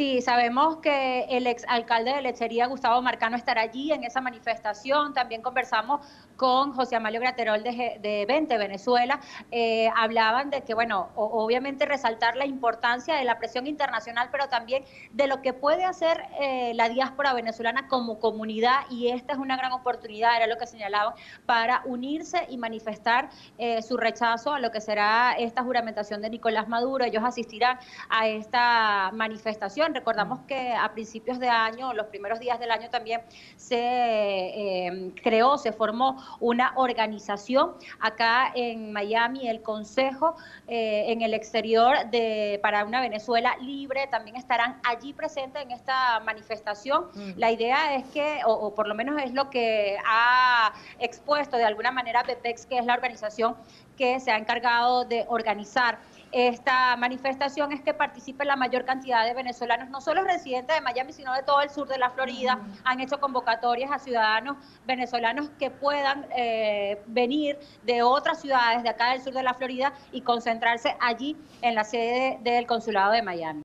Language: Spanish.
Sí, sabemos que el exalcalde de Lechería, Gustavo Marcano, estará allí en esa manifestación. También conversamos con José Amalio Graterol de, de 20 Venezuela. Eh, hablaban de que, bueno, obviamente resaltar la importancia de la presión internacional, pero también de lo que puede hacer eh, la diáspora venezolana como comunidad y esta es una gran oportunidad, era lo que señalaban, para unirse y manifestar eh, su rechazo a lo que será esta juramentación de Nicolás Maduro. Ellos asistirán a esta manifestación. Recordamos que a principios de año, los primeros días del año también se creó, se formó una organización acá en Miami, el Consejo eh, en el exterior de, para una Venezuela libre, también estarán allí presentes en esta manifestación. La idea es que, o, por lo menos es lo que ha expuesto de alguna manera PEPEX, que es la organización que se ha encargado de organizar esta manifestación es que participe la mayor cantidad de venezolanos, no solo residentes de Miami, sino de todo el sur de la Florida. Han hecho convocatorias a ciudadanos venezolanos que puedan eh, venir de otras ciudades de acá del sur de la Florida y concentrarse allí en la sede del consulado de Miami.